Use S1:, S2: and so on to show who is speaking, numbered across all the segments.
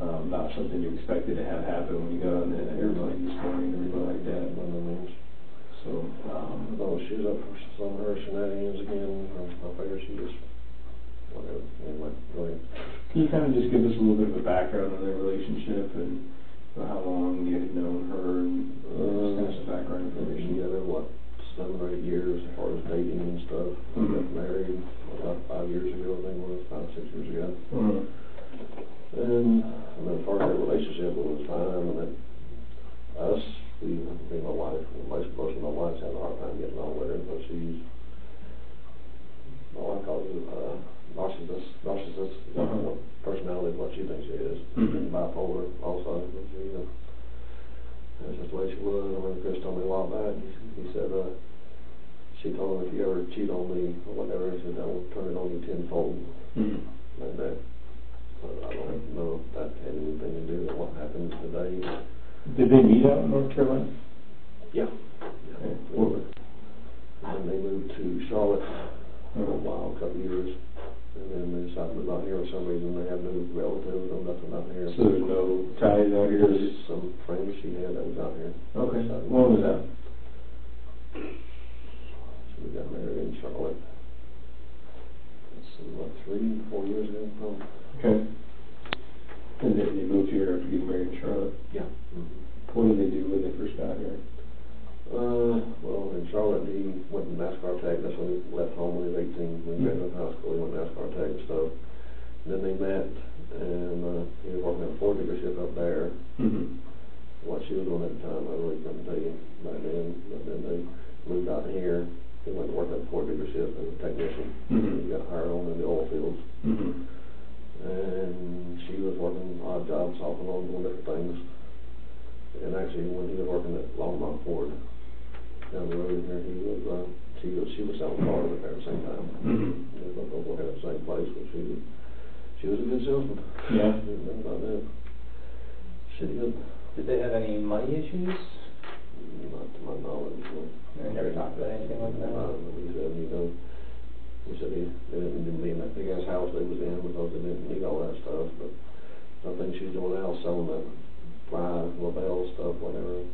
S1: um, not something you expected to have happen when you got on the airplane this morning and everything like that.
S2: By no means.
S1: So, um,
S2: No, she was up for some of her shenanigans again, I I figured she just, whatever, anyway, go ahead.
S1: can you kind of just give us a little bit of a background on their relationship and how long you had known her and just kind of some background
S2: She
S1: information?
S2: had, uh, what, seven or eight years as far as dating and stuff. We got
S1: Mhm.
S2: married about five years ago, I think it was, five, six years ago.
S1: Mhm.
S2: And, mean, as far as their relationship, it was fine, and then us, we, me and my wife, most, most of my wife's had a hard time getting along with her, but she's, my wife calls it, uh, narcissist, narcissist, you know,
S1: Uh-huh.
S2: personality is what she thinks she is.
S1: Mhm.
S2: Bipolar also, she, uh, that's just the way she was, I remember Chris told me a while back, he, he said, uh, she told him if you ever cheat on me, or whatever, he said, I will turn it on you tenfold,
S1: Mhm.
S2: like that. But I don't know if that had anything to do with what happened today.
S1: Did they meet out in North Carolina?
S2: Yeah.
S1: Okay.
S2: Yeah. And then they moved to Charlotte for a while, a couple of years, and then they decided to move out here for some reason, they have no relatives or nothing out here.
S1: So there's no ties out here?
S2: There's some friends she had that was out here.
S1: Okay, when was that?
S2: So we got married in Charlotte. See, what, three, four years ago, probably?
S1: Okay. And then they moved here after getting married in Charlotte.
S2: Yeah.
S1: What did they do when they first got here?
S2: Uh, well, in Charlotte, he went to NASCAR Tech, that's when he left home when he was eighteen, when he graduated high school, he went NASCAR Tech and stuff. Then they met, and, uh, he was working at a Ford dealership up there,
S1: Mm-hmm.
S2: what she was doing at the time, I really couldn't tell you back then, but then they moved out here, he went to work at a Ford dealership as a technician.
S1: Mhm.
S2: He got hired on in the oil fields,
S1: Mm-hmm.
S2: And she was working odd jobs off and on, doing different things. And actually, when he was working at Longmont Ford, down the road here, he was, uh, she was, she was selling cars up there at the same time.
S1: Mm-hmm.
S2: They were both working at the same place, but she was, she was a good salesman.
S1: Yeah.
S2: Didn't about that. She did,
S3: Did they have any money issues?
S2: not to my knowledge, no.
S3: They never talked about anything like that?
S2: Uh, he said, you know, he said he, they didn't be in that big ass house they was in because they didn't need all that stuff, but I think she's doing now selling that fly, LeVel stuff, whatever.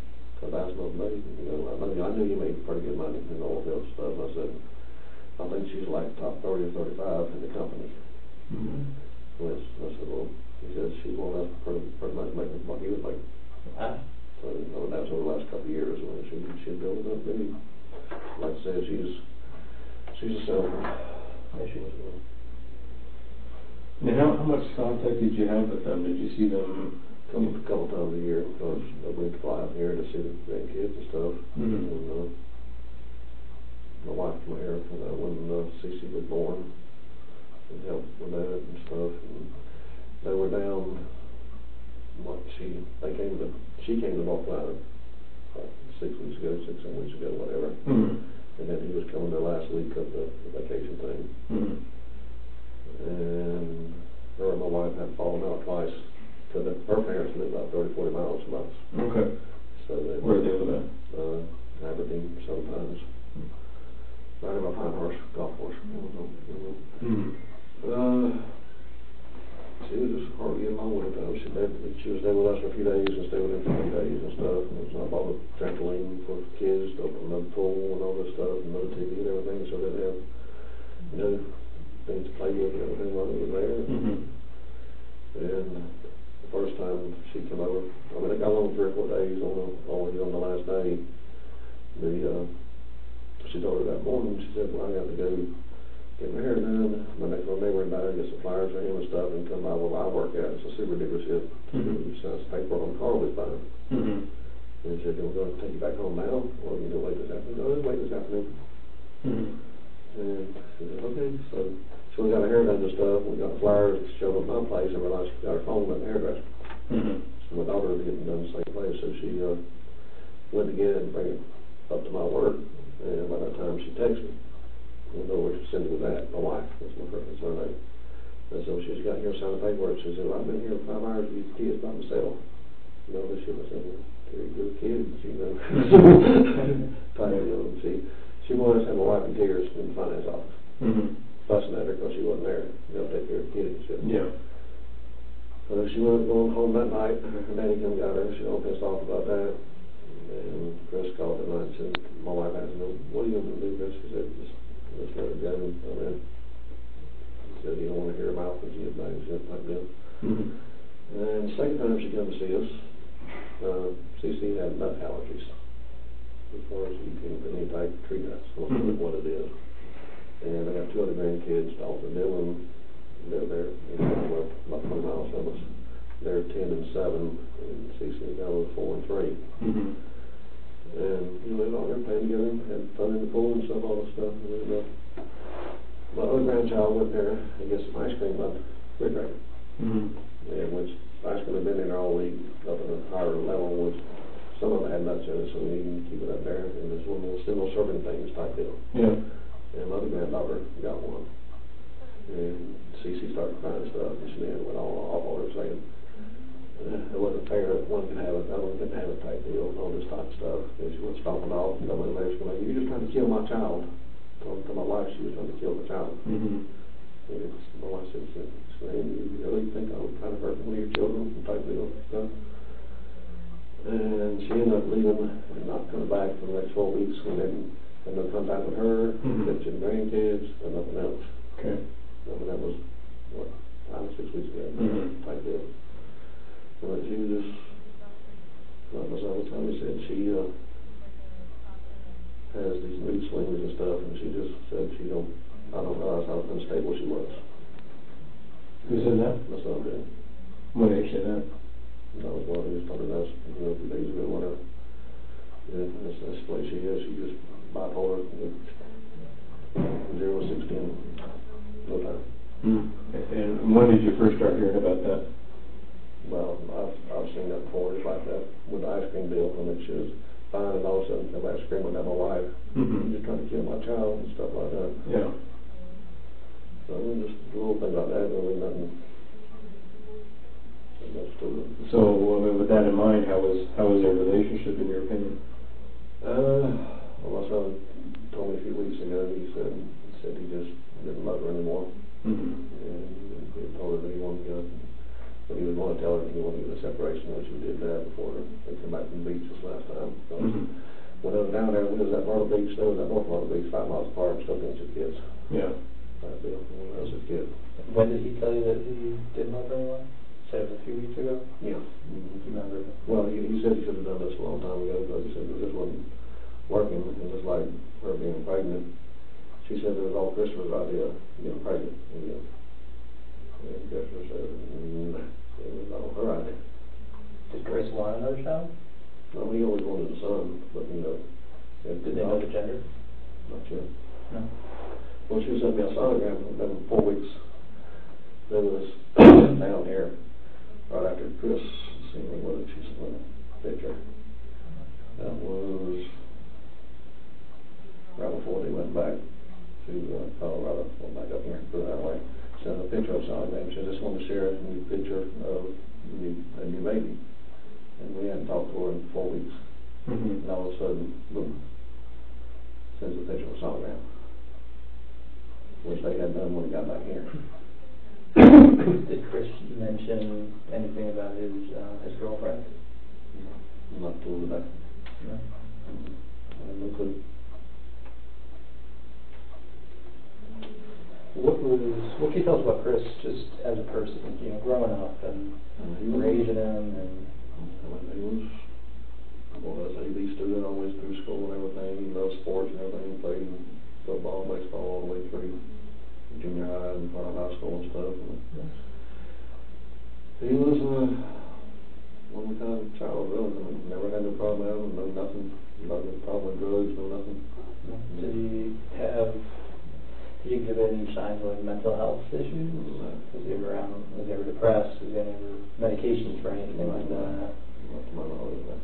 S2: Cause I asked buddy, you know, I know, I knew you made pretty good money in the oil field stuff, I said, I think she's like top thirty or thirty-five in the company. Mm-hmm. I said, well, he said she's going to pretty, pretty much make what he was making.
S3: Wow.
S2: So, I mean, that was over the last couple of years, and she, she built it up really, like I said, she's, she's a.
S3: Yeah, she was.
S1: And how, how much contact did you have with them? Did you see them?
S2: Come a couple times a year, because we fly out here to see the grandkids and stuff.
S1: Mhm.
S2: And, uh, my wife from here, uh, when, uh, Cece was born, and helped with that and stuff, and they were down, what, she, they came to, she came to North Carolina, like, six weeks ago, six, seven weeks ago, whatever.
S1: Mhm.
S2: And then he was coming the last week of the the vacation thing.
S1: Mhm.
S2: And her and my wife had fallen out twice, because her parents live about thirty, forty miles from us.
S1: Okay.
S2: So they.
S1: Where do they live at?
S2: Uh, Aberdeen sometimes. Right in my Pinehurst Golf Course.
S1: Mhm.
S2: Uh, she was just hard to get along with it She, was there with us for a few days and stayed with them for a few days and stuff. And so I bought a trampoline for kids the pool and all this stuff and another TV and everything so they'd have, you know, things to play with and everything while they were there.
S1: Mhm.
S2: And the first time she came over, I mean, they got along three or four days on the, only on the last day. The, uh, she told her that morning, she said, well, I got to go get my hair done. My next door neighbor and I get some flyers for him and stuff and come by where I work at. It's a super dealership.
S1: Mhm.
S2: She says, paper on the car was fine.
S1: Mhm.
S2: And she said, we're going to take you back home now, or you know, wait this afternoon. No, wait this afternoon.
S1: Mhm.
S2: And she said, okay, so went and got her hair done and stuff, we got flyers, showed up at my place, and realized she got her phone at the hairdresser.
S1: Mhm.
S2: My daughter was getting done the same place, so she, uh, went to get it and bring it up to my work, and by that time she texted me. We know where Cindy was at, my wife, that's my that's her name. And so she's got here signing paperwork, she said, well, I've been here five hours with these kids by myself. You know, this shit, I said, well, you're good kids, you know. Type deal, and she, she wanted to have my wife in tears in the finance office,
S1: Mhm.
S2: fussing at her because she wasn't there, you know, take care of the kids shit.
S1: Yeah.
S2: So she went going home that night, her daddy come got her, she all pissed off about that. And Chris called at night and said, my wife asked him, what are you gonna do, Chris? He said, just, just let her go, I mean, he said he don't wanna hear mouth when she gets back, like that.
S1: Mhm.
S2: And the second time she come to see us, uh, CC had nut allergies. As far as you can, any type of tree nuts, don't know
S1: Mhm.
S2: what it is. And I got two other grandkids, Dalton and Dylan, they're there, you know, about twenty miles from us. They're ten and seven, and CC got was four and three.
S1: Mhm.
S2: And, you know, all there playing together, had fun in the pool and stuff, all this stuff, and then, uh, my other grandchild went there and get some ice cream the refrigerator.
S1: Mhm.
S2: And which ice cream had been in there all week, up at a higher level, which some of it had nuts in it, so we to keep it up there, and there's one of those single serving things type deal.
S1: Yeah.
S2: And my other granddaughter got one. And Cece started crying and stuff, and she then went all off on her saying, it wasn't fair that one could have it, the other one couldn't have it type deal, and all this type of stuff. And she went stomping off, and coming later, she went, you're just trying to kill my child. Told to my wife she was trying to kill the child.
S1: Mhm.
S2: And it's, my wife said, said, "Slim, you really think I'm trying to hurt one of your children, type deal, stuff. And she ended up leaving and not coming back for the next four weeks, and then had no contact with her,
S1: Mhm.
S2: mentioned grandkids, and nothing else.
S1: Okay.
S2: I mean, that was, what, five or six weeks ago,
S1: Mhm.
S2: type deal. But she was just, like Miss Alva told me, said she, uh, has these mood swings and stuff, and she just said she don't, I don't realize how unstable she was.
S1: Who said that?
S2: Alva did.
S1: When did he say that?
S2: That was what he was talking about, you know, a few days ago, whatever. Yeah, that's, that's the way she is, she just bipolar, you know, zero, sixteen, no time.
S1: Mm. And when did you first start hearing about that?
S2: Well, I've, I've seen that before, just like that with the ice cream deal, when it was fine, and all of a sudden, come back screaming at my wife,
S1: Mhm.
S2: you're trying to kill my child, and stuff like that.
S1: Yeah.
S2: So, I mean, just little thing like that, really nothing.
S1: So, mean, with that in mind, how was, how was their relationship in your opinion?
S2: Uh, well, my son told me a few weeks ago, he said, he said he just didn't love her anymore.
S1: Mhm.
S2: And he told her that he wanted to, that he was going to tell her he wanted to get a separation, which he did that before they come back from the beach this last time. So
S1: Mhm.
S2: When I was down there, we was at Myrtle Beach, they was at North Myrtle Beach, five miles apart, still pinching kids.
S1: Yeah.
S2: That deal, when I was a kid.
S3: When did he tell you that he didn't love anyone? Said it a few weeks ago?
S2: Yeah.
S3: Do you remember?
S2: Well, he, he said he should have done this a long time ago, but he said it just wasn't working, it was like her being pregnant. She said it was all Christopher's idea, getting pregnant again. And Christopher said, it was her idea.
S3: Did Chris want another child?
S2: No, he always wanted a son, but, you know. it-
S3: Did they know the gender?
S2: Not yet.
S3: No.
S2: Well, she sent me a sonogram, it's four weeks. There was down here, right after Chris seen me with it, she sent me a picture. That was right before they went back to uh, Colorado, went back up here, put it that way. Sent a picture of sonogram, she just wanted to share a new picture of a new, a new baby. And we hadn't talked to her in four weeks.
S1: Mhm.
S2: And all of a sudden, boom, sends a picture of a sonogram. Which they had done when he got back here.
S3: Did Chris mention anything about his, uh, his girlfriend?
S2: Not till today.
S3: No.
S2: I have no clue.
S3: What was, what can you tell us about Chris, just as a person, you know, growing up and
S2: Uh, he was-
S3: raising him and,
S2: I he was, well, as a B student, always through school and everything, he loved sports and everything, He played football, baseball, all the way through junior high and part of high school and stuff. And He was, uh, one of a kind of child, really, I mean, never had no problem with him, no nothing, no problem with drugs, no nothing.
S3: did he exhibit signs of like mental health issues? Was he ever around, was he ever depressed, was he on ever medications for anything like that?
S2: Uh, not to my knowledge, but.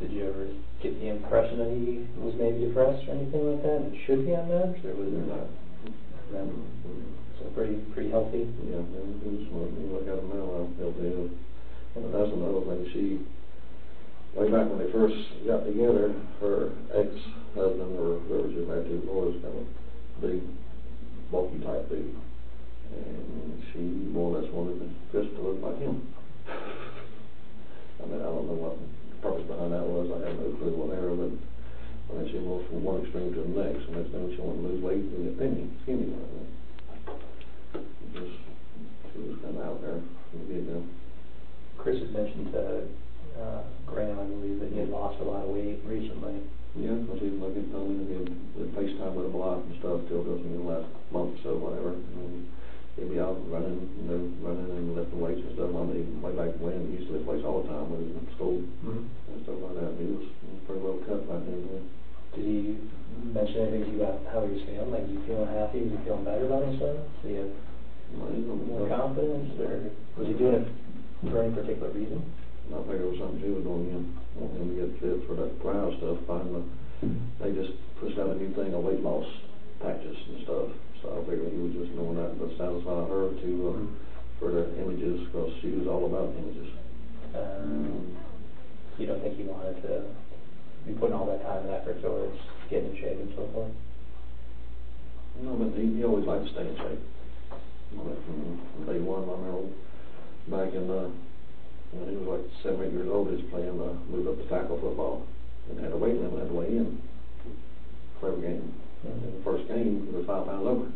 S3: Did you ever get the impression that he was maybe depressed or anything like that, and should be on meds, or was it not? No. So pretty, pretty healthy?
S2: Yeah, man, he was he like got a mental health bill deal. And that's another thing, she, way back when they first got together, her ex-husband, or whoever she was married to was kind of big, bulky type dude. And she more or less wanted Chris to look like him. I mean, I don't know what the purpose behind that was, I have no clue whatever, but, I mean, she moved from one extreme to the next, and next thing she wanted to lose weight, and get skinny, skinny like that. Just, she was kind of out there from the.
S3: Chris had mentioned to, uh, Graham, I believe, that he had lost a lot of weight recently.
S2: Yeah, he was like, he told me that he'd, he'd FaceTime with him a lot and stuff, till just in the last month or so, whatever. And he'd be out running, you know, running and lifting weights and stuff. I mean, way back when, he used to lift weights all the time when he was in school and stuff like that. He was, he was pretty well cut back then, yeah.
S3: Did he mention anything to you about how he was feeling? Like, was he feeling happy? Was he feeling better about himself? Did he have
S2: Well,
S3: more confidence, or was he doing it for any particular reason?
S2: I figured it was something she was doing, him, wanting him to get fit for that crowd stuff, finally. They just pushed out a new thing of weight loss patches and stuff, so I figured he was just doing that to satisfy her to, uh, for the images, because she was all about images.
S3: Um, you don't think he wanted to be putting all that time and effort towards getting in shape and so forth?
S2: No, but he, he always liked to stay in shape. Know, From, from day one, I remember back in, uh, when he was like seven, years old, he was playing, uh, moved up to tackle football, and had a weight limit, had to weigh in for every game. And the first game, he was five pounds over.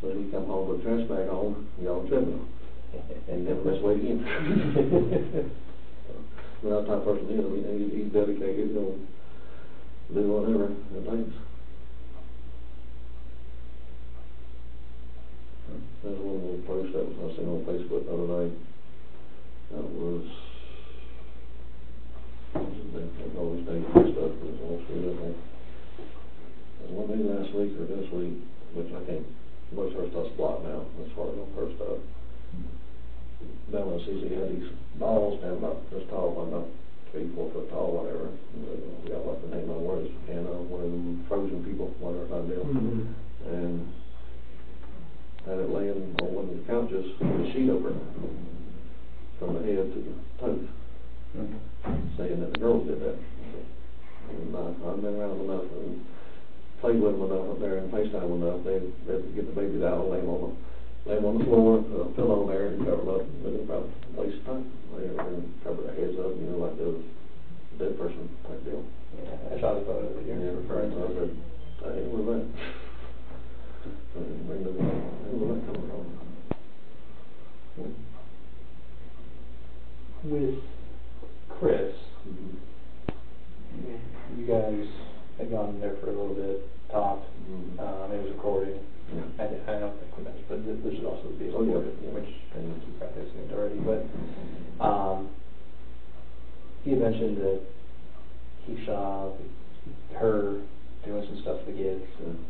S2: So he come home with a trash bag on, got on and never missed weight again. But that's the type of person he is, I mean, he, he's dedicated, he'll do whatever it takes. There's one little post that was, I seen on Facebook the other day, that was, they, they always take this stuff, but it's all screwed up, like, one day last week or this week, which I can't, most of her stuff's blocked now, far as on her stuff. Down in CC had these balls down about this tall, about three, four foot tall, whatever, we got like the name on it, and, uh, one of them frozen people, whatever that deal. And had it laying on one of the couches with a sheet over it, from the head to the toes, saying that the girls did that. And I, I've been around enough and Played with them enough up there and FaceTime enough, they'd, they'd get the baby out and lay them on the, lay them on the floor, uh, put a pillow on there and cover them up. And they'd probably waste time. They'd cover their heads up, you know, like those dead person type deal.
S3: Yeah, that's how I thought of it. Yeah, referring to. I said,
S2: hey, what about that? Where did that come from?
S3: With Chris, mm-hmm. you guys had gone in there for a little bit, talked,
S2: Mhm.
S3: um, it was recorded.
S2: Yeah.
S3: I, I don't think we mentioned, but this, this should also be
S2: Oh, yeah,
S3: recorded,
S2: yeah.
S3: which, and you probably assumed already, but, um, he had mentioned that he saw her doing some stuff to the kids, and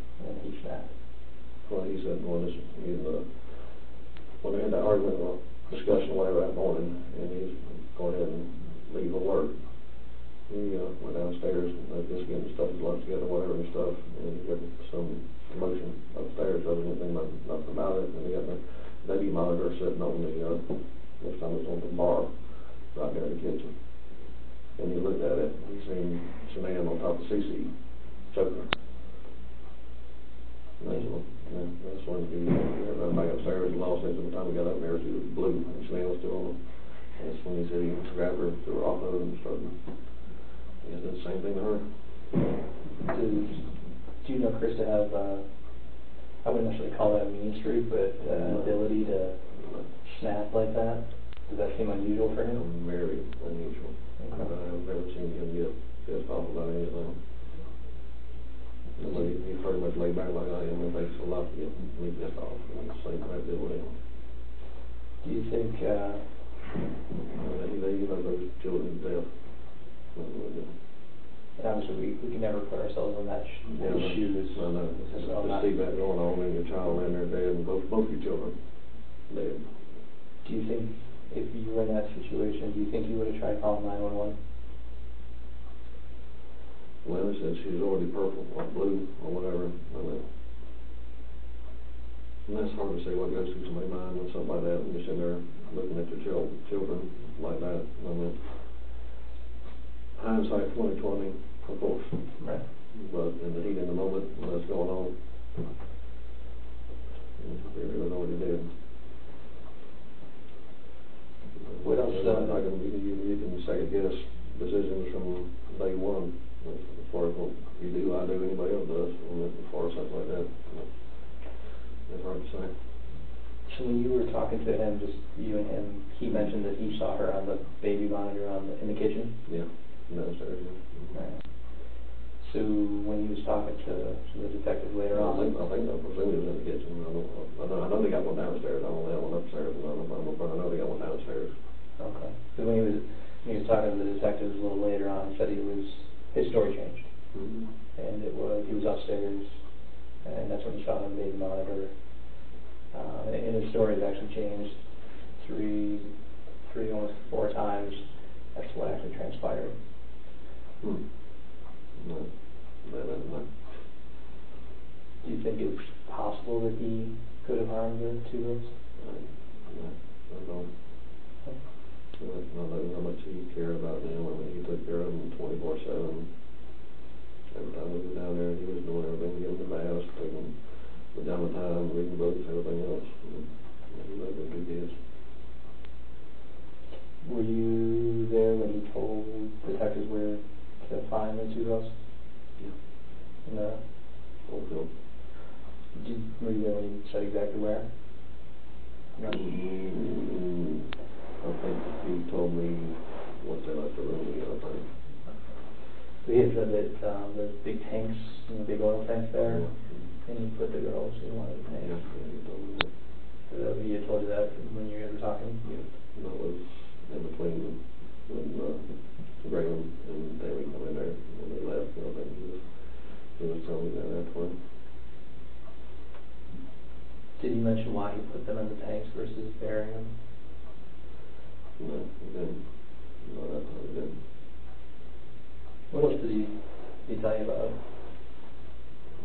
S2: What
S3: else, uh,
S2: I can, you, you, can second guess decisions from day one, as far as what you do, I do, anybody else does, and as far as something like that. It's hard to say.
S3: So when you were talking to him, just you and him, he mentioned that he saw her on the baby monitor on the, in the kitchen?
S2: Yeah, downstairs, yeah.
S3: Right. So when he was talking to, to the detective later
S2: I
S3: on,
S2: think, I think, I presume he was in the kitchen, I don't, I know, I know they got one downstairs, I don't know, they have one upstairs, don't, I don't, I know they got one downstairs.
S3: Okay. So when he was, when he was talking to the detectives a little later on, he said he was, his story changed.
S2: Mm-hmm.
S3: And it was, he was upstairs, and that's when he saw the baby monitor. Uh, and his story has actually changed three, three, almost four times That's what actually transpired.
S2: Hmm. No, no, no, no.
S3: Do you think it's possible that he could have harmed the two girls?
S2: I, I don't. I don't know how much he cared about them, I mean, he took care of them twenty-four seven. Every time we were down there, he was doing everything, giving them baths, taking the time, reading books, everything else. He let them do his.
S3: Were you there when he told detectives where to find the two girls?
S2: Yeah.
S3: No.
S2: Fulfilled.
S3: Did, were you there when he said exactly where? No.
S2: Mm, I think he told me once they left the room, the other thing.
S3: We had said that, um, there's big tanks, you know, big oil tanks there, and he put the girls in one of the
S2: Yeah,
S3: tanks.
S2: yeah, he told me that.
S3: That, he had told you that when you guys were talking?
S2: Yeah, that was in between when, uh, Graham and Daley come in there, when they left, you know, then he was, he was telling me that afterward.
S3: Did he mention why he put them in the tanks versus burying them?
S2: No, he didn't, no, that time he.
S3: What else did he, he tell you about?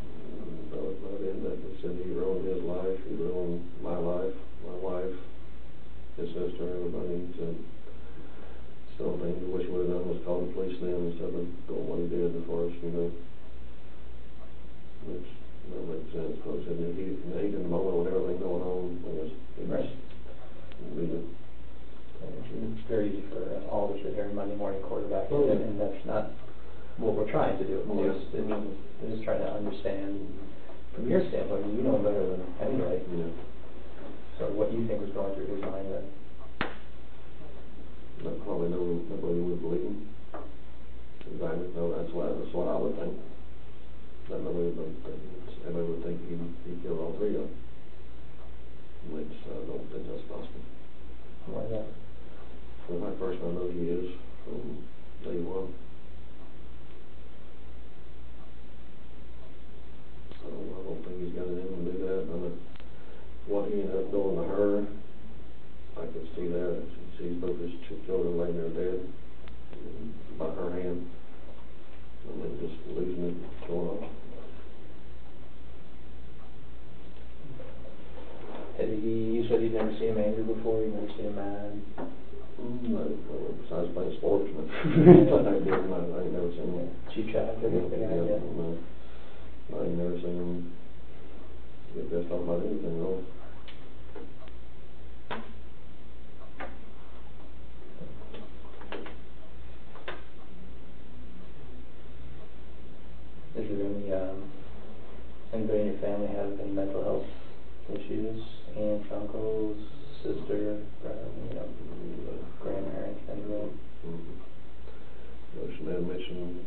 S2: Mm, That was about it, that he said he ruined his life, he ruined my life, my wife, his sister, everybody, he said, still thing he wish he would've done was call the police then instead of doing what he did far as, you know, which, that makes sense, in the heat, in the moment with everything going on, it was, it was,
S3: Right very easy for us all of sit here and Monday morning quarterback,
S2: oh,
S3: and, and that's not what we're trying to do. We're just,
S2: I
S3: mean, we're just trying to understand from your standpoint, you know better than anybody.
S2: Yeah.
S3: So what you think was going through his mind then?
S2: I probably no, nobody would believe him. If I would know, that's what, that's what I would think. That nobody would think, everybody would think he, he killed all three of them. Which I don't think that's possible. Why not? Person I know he is from day one. So I don't think he's got anything to do that, I what he ended up doing to her, I could see that, she sees both his ch- children laying there dead, by her hand. I mean, just losing it, going off.
S3: Had he, you said you'd never seen him angry before, you'd never seen him mad.
S2: Mm, No, well, besides playing sports, but, but I I, I ain't never seen him.
S3: Cheap shot, everything I
S2: Yeah,
S3: get.
S2: no. I ain't never seen him get pissed off about anything, really.
S3: Is there any, um, anybody in your family have any mental health issues? Aunts, uncles, sister, um, you know, grandparents,
S2: Mhm. You Shanann mentioned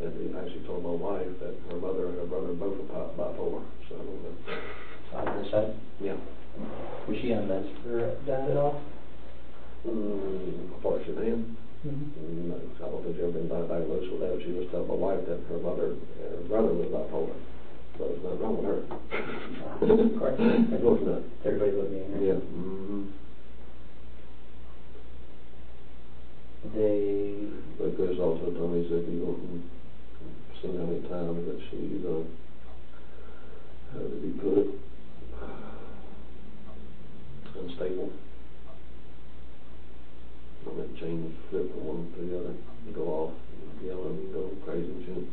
S2: that he actually told my wife that her mother and her brother both are bipolar, so, uh,
S3: On her side?
S2: yeah.
S3: Was she on meds for that at all?
S2: Mm, unfortunately,
S3: Mm-hmm.
S2: Mm, I don't think she's ever been di- diagnosed with that. She was telling my wife that her mother and her brother was bipolar. But there's nothing wrong with her.
S3: Of course.
S2: Of course not.
S3: Everybody but me.
S2: Yeah. Mm-hmm.
S3: They,
S2: But Chris also told me, he said, you don't see how many times that she's, uh, how did he put it? Unstable. I mean, change, flip from one to the other, and go off, yell and go crazy and shit.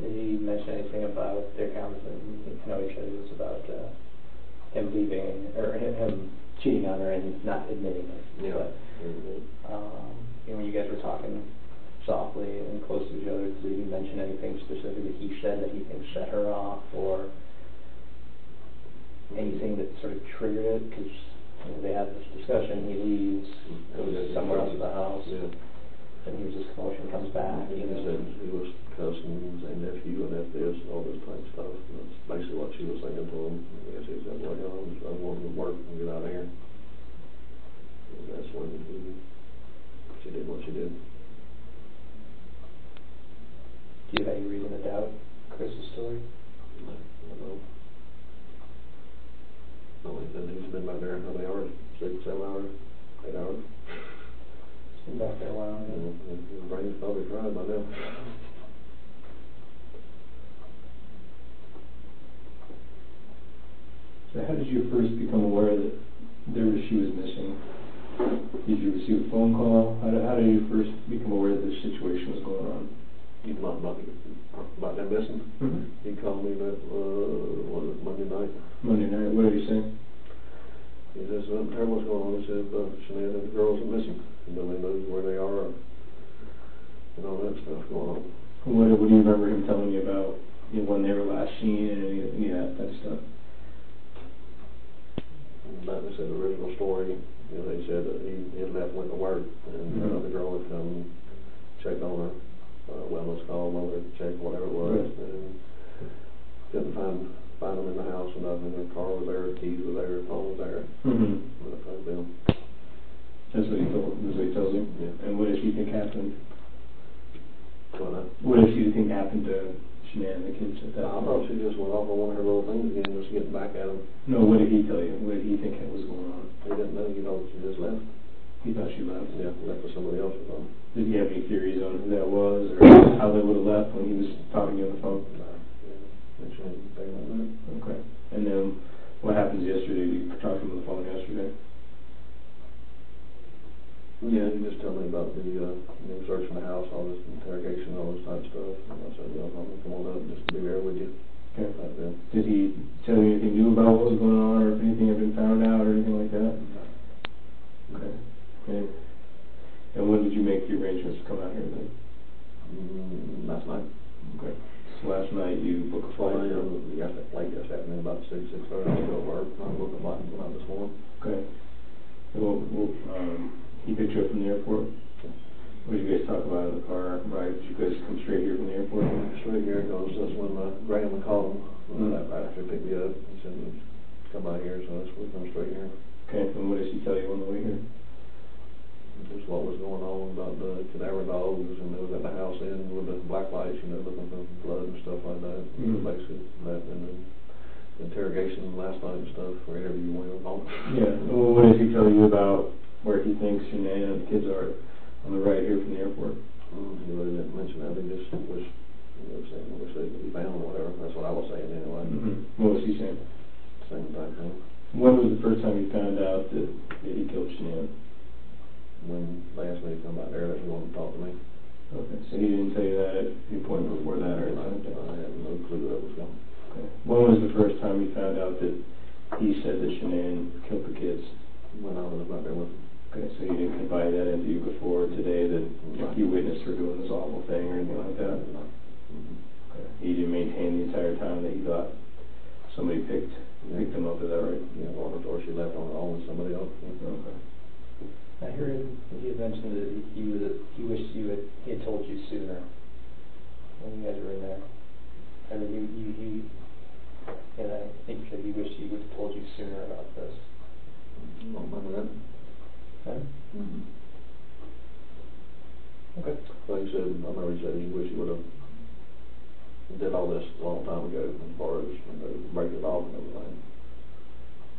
S3: did he mention anything about their conversation? I know he said it was about, uh, him leaving, or him cheating on her and not admitting it.
S2: Yeah.
S3: But, um, you know, when you guys were talking softly and close to each other, did he mention anything specific that he said that he thinks set her off, or anything that sort of triggered it? Because, you know, they had this discussion, he leaves, goes somewhere else in the house,
S2: Yeah.
S3: And here's this commotion, comes back,
S2: He
S3: you know.
S2: he was cousins and nephew and this and all this type of stuff. And That's basically what she was saying to him. I guess he said, well, you know, I'm, I'm going to work and get out of here. And that's when he, she did what she did.
S3: Do you have any reason to doubt
S1: make to come out here then?
S2: Mm, last night.
S1: Okay. So last night you booked a flight?
S2: Well,
S1: for-
S2: uh, yes, late yesterday afternoon, about six, six thirty, I go to work, I booked a flight, went out this morning.
S1: Okay. Well, well, um, he picked you up from the airport? What did you guys talk about in the car ride? Did you guys come straight here from the airport?
S2: Straight here goes, that's when, uh, Graham called him,
S1: Mm.
S2: right right after he picked me up, he said, come by here, so that's, we come straight here.
S1: Okay, and what does he tell tell you on the way here?
S2: Just what was going on about the cadaver dogs and they was at the house in with the black lights, you know, looking for blood and stuff like that.
S1: Mhm.
S2: Basically, that and then interrogation last night and stuff, or interview you want to call it.
S1: Yeah, well, what does he tell you about where he thinks Shanann and the kids are on the right here from the airport?
S2: Mm, He really didn't mention that, he just was, you know, saying, wish they could be found or whatever, that's what I was saying anyway.
S1: Mhm. What was he saying?
S2: Same type thing.
S1: When was the first time you found out that, that he killed Shanann?
S2: When they asked me to come out there, that he wanted to talk to me.
S1: Okay, so he didn't tell you that at any point before that or
S2: I
S1: anything?
S2: I had no clue that was going.
S1: Okay. When was the first time you found out that he said that Shanann killed the kids?
S2: When I was out there with him.
S1: Okay, so he didn't confide that into you before today that like, you witnessed her doing this awful thing or anything like that?
S2: Mhm.
S1: Okay. He didn't maintain the entire time that he thought somebody picked, picked him up, is that right?
S2: Yeah, or, or she left on her own with somebody else.
S1: Okay.
S3: I heard he had mentioned that he was, he wished you had, he had told you sooner when you guys were in there. I mean, you, you, he, and I think that he wished he would have told you sooner about this.
S2: Don't remember that.
S3: Huh?
S2: Mm-hmm.
S3: Okay.
S2: Like you said, I remember he said he wished he would've did all this a long time ago, as far as, you know, break it off and everything.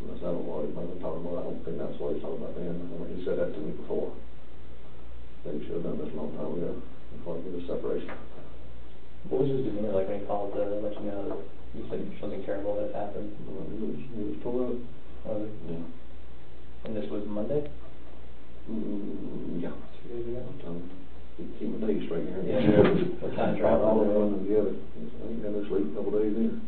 S2: Unless I don't know what he's been talking about, I don't think that's what he's talking about then, I mean, he said that to me before. That he should've done this a long time ago, before he did the separation.
S3: What was his demeanor like when he called to let you know that you said something terrible had happened?
S2: Well, He was, he was tore up.
S3: Was it?
S2: Yeah.
S3: And this was Monday?
S2: Mm, yeah.
S3: Two days ago?
S2: Um, keep keep my days straight here.
S3: Yeah. What time travel?
S2: All of them running together, I ain't got no sleep, a couple days in.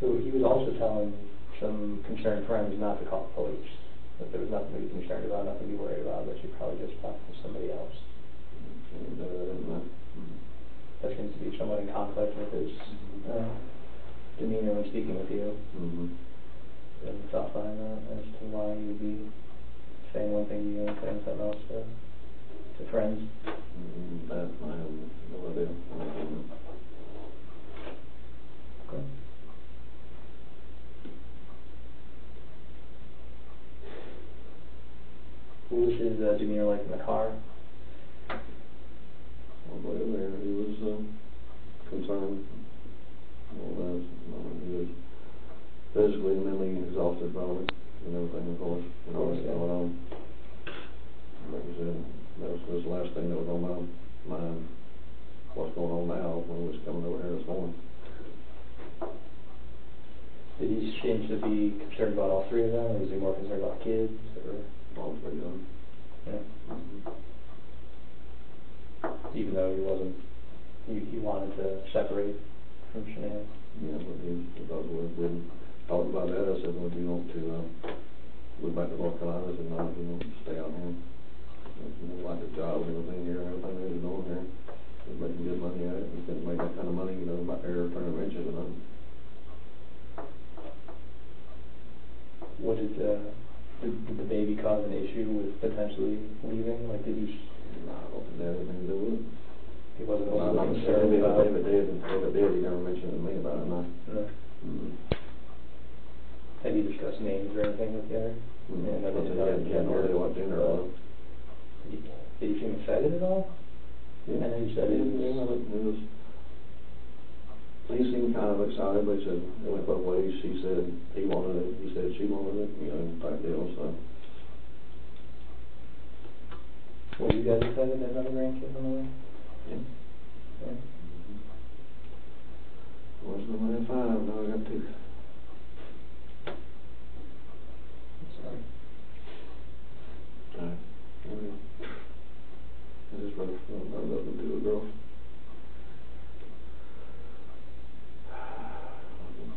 S3: So he was also telling some concerned friends not to call the police, that there was nothing to be concerned about, nothing to be worried about, that you probably just talked to somebody else.
S2: And, uh, uh,
S3: That seems to be somewhat in conflict with his, uh, demeanor when speaking with you.
S2: mhm.
S3: And thought behind that as to why he would be saying one thing to you and saying something else to, to friends.
S2: Mm, That, I have no idea. I don't know.
S3: Okay. What was his uh, demeanor like in the car?
S2: All the way he was, um, concerned. Well, uh, he was physically and mentally exhausted probably, and everything, of course, and all that's
S3: Yeah.
S2: going on. Like I said, that was, was the last thing that was on my mind, what's going on now, when we was coming over here this morning.
S3: Did he seem to be concerned about all three of them, or was he more concerned about kids, or,
S2: All three of them.
S3: yeah, even though he wasn't, he, he wanted to separate from Shanann?
S2: Yeah, but he, because we, we talked about that, I said, well, do you want to, uh, move back to North Carolina, I said, no, he wants to stay out here. He liked the job and everything here, everything he was doing here, he was making good money at it, he couldn't make that kind of money, you know, back there turning wrenches and, um,
S3: Was it, uh, did, did the baby cause an issue with potentially leaving, like, did he,
S2: I don't think that had anything to do with it.
S3: he wasn't
S2: Well,
S3: overly concerned
S2: if
S3: about?
S2: it did, if it did, he never mentioned it to me about it, no.
S3: No.
S2: Mm.
S3: Have you discussed names or anything with the other?
S2: Mm.
S3: Yeah, no,
S2: I
S3: they
S2: said,
S3: did
S2: he had, he had no
S3: not-
S2: idea what dinner was.
S3: Did he, did seem excited at all?
S2: Yeah,
S3: I know you said it was-
S2: Yeah, it was, he seemed kind of excited, but he said, it went both ways, she said he wanted it, he said she wanted it, you know, type deal, so.
S3: Were you guys excited to have another grandkid on the way?
S2: Yeah.
S3: Yeah.
S2: Was number five, now I got two.
S3: Sorry.
S2: Alright, okay. I just wrote, I wrote up to a girl.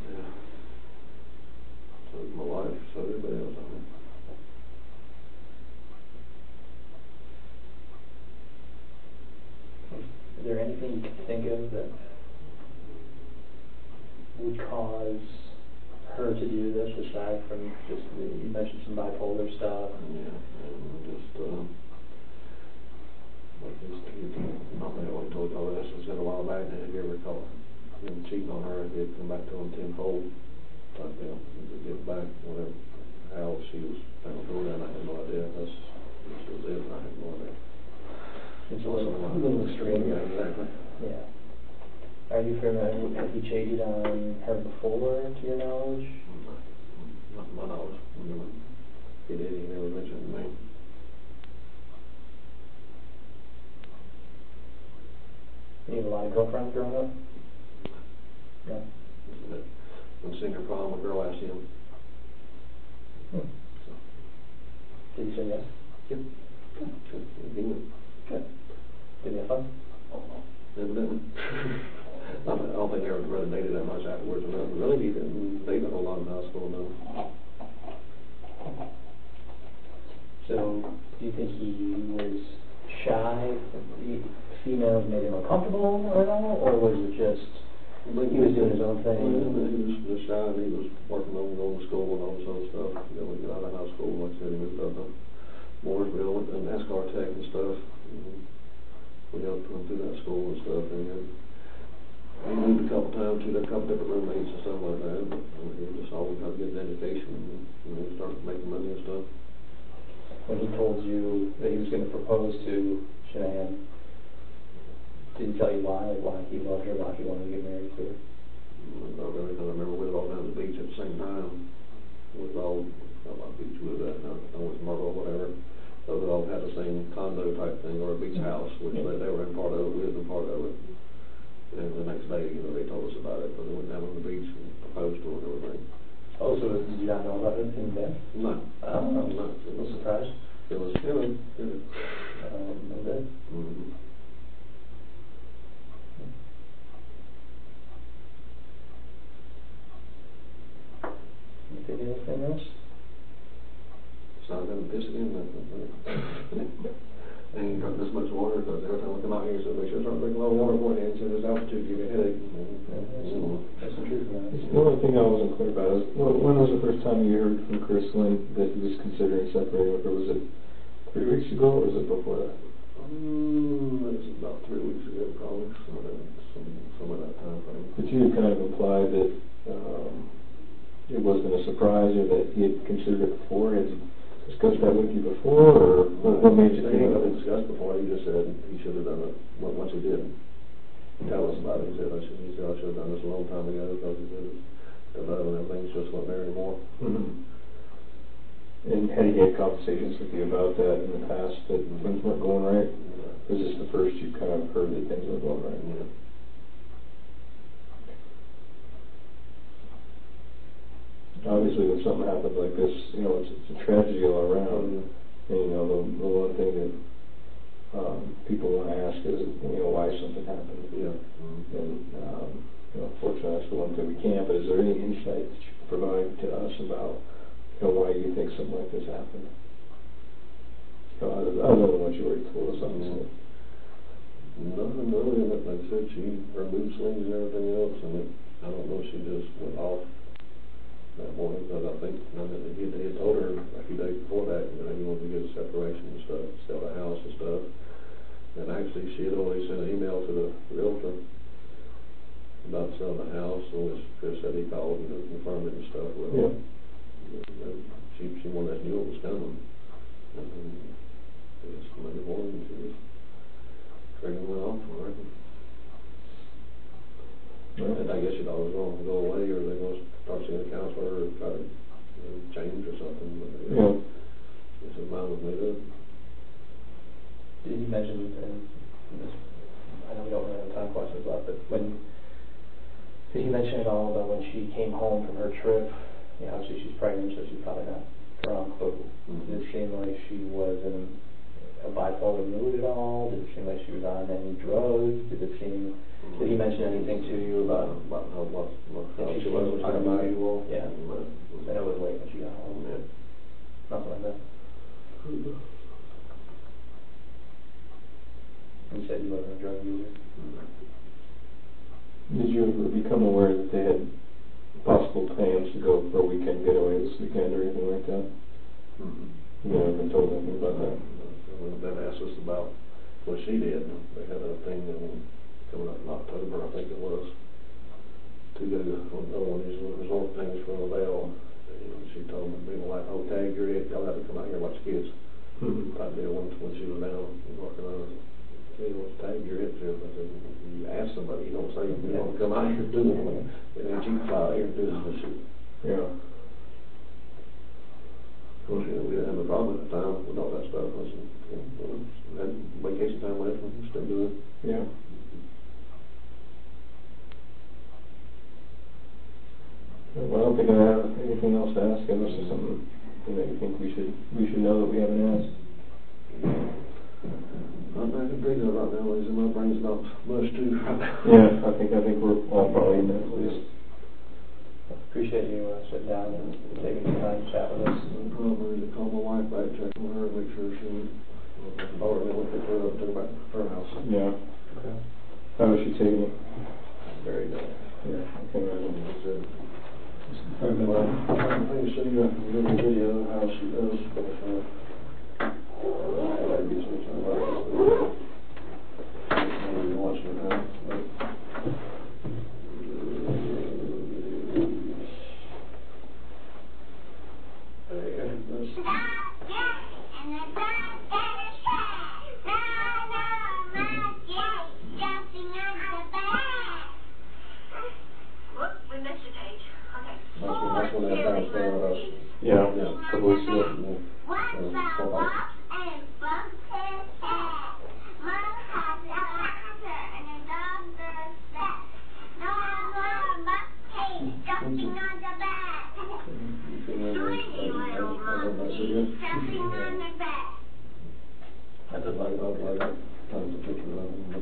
S2: Yeah. So is my wife, so everybody else, I mean.
S3: Is there anything you can think of that would cause her to do this aside from just the, you mentioned some bipolar stuff?
S2: Yeah, and just, uh, like this. I don't think I told y'all this, I said a while back, that if you ever caught him cheating on her, it'd come back to him tenfold, type deal, it'd give back, whatever, how she was found doing that, I had no idea, that's, this was it, I had no idea.
S3: It's a little, a little extreme. Yeah,
S2: exactly.
S3: Yeah. Are you familiar, have you cheated on her before, to your knowledge?
S2: Not my knowledge, he did, he never mentioned the name.
S3: You had a lot of girlfriends growing up? No?
S2: But When senior prom, a girl asked him,
S3: Hmm.
S2: so,
S3: Did he say yes?
S2: yep, good, he went,
S3: Good. Did he have fun?
S2: evidently. I don't I don't think they ever really dated that much afterwards, or nothing, really, he didn't date a whole lot in high school, no.
S3: So, do you think he was shy, the females made him uncomfortable at all, or was it just, he was doing his own thing?
S2: he was just shy, and he was working on going to school and all this other stuff, you know, he got out of high school, like I said, he moved up to Mooresville, to NASCAR Tech and stuff. and We helped him through that school and stuff, and then he moved a couple times, to a couple different roommates and stuff like that, but I mean, he just always got to get education, and, you know, start making money and stuff.
S3: When he told you that he was gonna propose to Shanann, did he tell you why, like why he loved her, why he wanted to get married to her?
S2: I really don't remember, we were all down at the beach at the same time. We was all, not my beach, we was at, I was Myrtle or whatever. So we all had the same condo type thing, or a beach house, which they, they were in part of it, we was in part of it. And the next day, you know, they told us about it, but they went down on the beach and proposed to her and everything.
S3: Oh, so did you not know about it in then?
S2: No,
S3: Oh,
S2: no, it was,
S3: surprised.
S2: it was, you know, you know.
S3: Um, no good. You think anything else?
S2: So I'm gonna piss again, but, and you drink this much water, because every time I come out here, so make sure I start drinking a lot of water before and so this altitude give you a headache.
S3: Yeah, There's some, there's some truth in that.
S1: The only thing I wasn't clear about is, when when was the first time you heard from Chris Lynn that he was considering separating with her? Was it three weeks ago, or was it before that?
S2: Um, it was about three weeks ago, probably, some of that, some, some of that time frame.
S1: But you had kind of implied that, um, it wasn't a surprise, or that he had considered it before, had he discussed that with you before, or what what made you think of it?
S2: discussed before, he just said he should have done it, on- once he did tell us about it, he said, I should, he said, I should have done this a long time ago, because he said, the love and everything's just not there anymore.
S1: Mhm. And had he had conversations with you about that in the past, that things weren't going right? Or is this the first you kind of heard that things were going right?
S2: Yeah.
S1: Obviously, when something happens like this, you know, it's, it's a tragedy all around.
S2: Mhm.
S1: And, you know, the, the one thing that, um, people wanna ask is, you know, why something happened.
S2: Yeah. Mhm.
S1: And, um, you know, fortunately, that's the one thing we can't, but is there any insight that you can provide to us about, you know, why you think something like this happened? You know, other, other than what you already told us, obviously.
S2: No, no, and like I said, she, her mood swings and everything else, and it, I don't know, she just went off that morning, because I think, I mean, he, he had told her a few days before that, you know, he wanted to get a separation and stuff, sell the house and stuff. And actually, she had already sent an email to the realtor about selling the house, so as Chris said, he called and confirmed it and stuff her.
S1: Yeah.
S2: And She, she wanted us knew it was coming, and then, this Monday morning, she was trigger went off, I reckon. And I guess she thought it was gonna go away, or they gonna start seeing a counselor, or try to, you know, change or something, but they,
S1: Yeah.
S2: this is mine was made up.
S3: Did he mention, and this, I know we don't really have time for questions left, but when, did he mention at all about when she came home from her trip? You know, obviously she's pregnant, so she's probably not drunk, but did it seem like she was in a bipolar mood at all? Did it seem like she was on any drugs? Did it seem, did he mention anything to you about,
S2: About how, what, what, how she
S3: she
S2: was,
S3: seemed
S2: was
S3: unusual? Yeah,
S2: But,
S3: I know it was late when she got home,
S2: Yeah.
S3: nothing like that. You said you wasn't a drug user?
S1: Did you ever become aware that they had possible plans to go for a weekend getaway this weekend or anything like that?
S2: Mhm.
S1: You never been told anything about that?
S2: They asked us about what she did, they had a thing in, coming up in October, I think it was, to go to one one of these resort things for LeVel. And she told me, being like, oh, tag your it, y'all have to come out here and watch kids.
S1: Mhm.
S2: Type deal, when, when she was down, working on it. Okay, well, tag your it, I said, you ask somebody, you don't say, you want to come out here and do it, and then you fly out here and do this.
S1: Yeah.
S2: Of course, you know, we didn't have a problem at the time with all that stuff, I said, you know, we had vacation time left, and we still do it.
S1: Yeah. Well, I don't think I have anything else to ask unless there's something, you know, you think we should, we should know that we haven't asked.
S2: I'm not gonna bring that right now, ladies, and my brain's not much too right now.
S1: Yeah, I think, I think we're all probably in that place.
S3: Appreciate you uh, sitting down and taking the time to chat with us.
S2: The problem is to call my wife back, check on her, make sure she would, or then we'll pick her up, take her back to her house.
S1: Yeah. How is she taking it?
S2: Very good.
S1: Yeah, I can imagine.
S2: That's it.
S1: I've been-
S2: Well, I think she, uh, did a video of how she does, but, uh, I gotta get some time about this. I'm watching it now, but. Hey, that's-
S4: Whoop, we missed a page. Okay.
S2: That's when, that's when that house fell on us.
S1: Yeah,
S2: Yeah.
S1: a couple weeks ago.
S4: Jumping on the bed.
S2: I just like, I like, that. tons of pictures of them, but.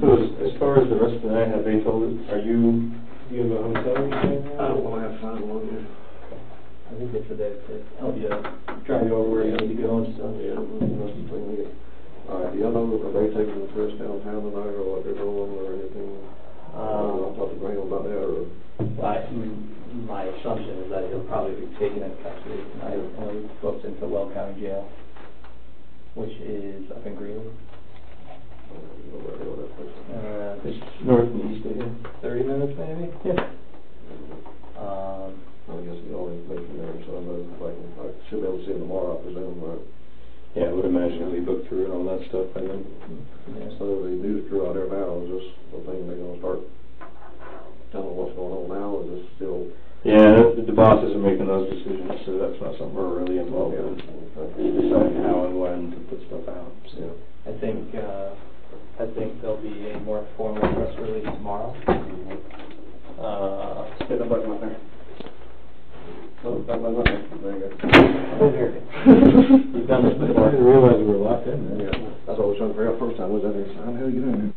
S1: So as, as far as the rest of the night, have they told us, are you, do you have a hotel or anything?
S2: I don't wanna have to find one here.
S3: I think they said that, that help you drive you over where you need to go and stuff.
S2: Yeah, that's the thing we get. All right, do y'all know, are they taking the tourists downtown tonight, or what they're doing, or anything?
S3: Um,
S2: I'll talk to Grahm about that, or,
S3: I, m- my assumption is that he'll probably be taken into custody tonight, and we booked into Weld County Jail, which is up in Greenwood.
S2: uh, you know, where they go, that place.
S3: Uh,
S1: It's north and east of here.
S3: thirty minutes maybe?
S1: Yeah.
S3: Um,
S2: I guess the only information there, so I know, like, I should be able to see him tomorrow, I presume, right?
S1: Yeah, I would imagine he'll be booked through and all that stuff by then.
S3: yeah.
S2: So the news crew out there now, is this the thing they're gonna start telling what's going on now, is this still?
S1: Yeah, the, the bosses are making those decisions, so that's not something we're really involved in.
S2: Okay.
S1: Deciding how and when to put stuff out, so.
S2: Yeah.
S3: I think, uh, I think there'll be a more formal press release tomorrow. Uh,
S2: Get that button up there. Oh, that button up there, very good.
S3: You've done this before.
S1: realize we were locked in
S2: Yeah, that's what I was trying to figure out first time, was that, how the hell you get in there?